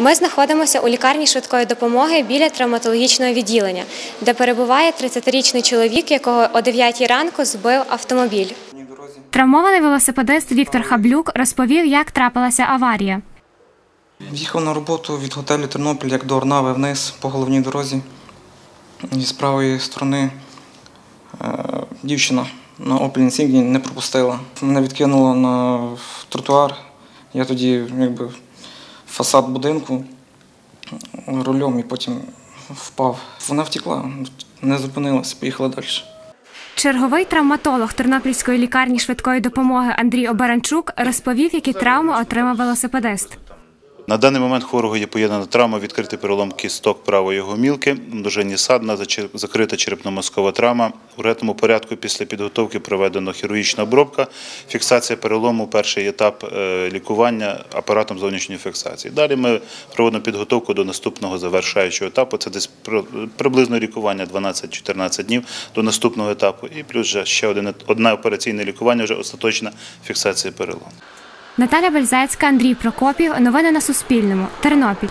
Ми знаходимося у лікарні швидкої допомоги біля травматологічного відділення, де перебуває 30-річний чоловік, якого о 9 ранку збив автомобіль. Травмований велосипедист Віктор Хаблюк розповів, як трапилася аварія. Їхав на роботу від готелю Тернопіль як до Орнави вниз по головній дорозі. І з правої сторони е, дівчина на Opel Insignia не пропустила. Мене відкинуло на тротуар. Я тоді якби фасад будинку рульом і потім впав. Вона втекла, не зупинилася, поїхала далі. Черговий травматолог Тернопільської лікарні швидкої допомоги Андрій Обаранчук розповів, які травми отримав велосипедист. На даний момент хворого є поєднана травма, відкритий перелом кісток правої гомілки, множинні садна, закрита черепно-мозкова травма. У ретному порядку після підготовки проведено хірургічна обробка, фіксація перелому, перший етап е, лікування апаратом зовнішньої фіксації. Далі ми проводимо підготовку до наступного завершаючого етапу. Це десь приблизно лікування 12-14 днів до наступного етапу. І плюс ще одне операційне лікування, вже остаточна фіксація перелому. Наталя Бельзецька, Андрій Прокопів. Новини на Суспільному. Тернопіль.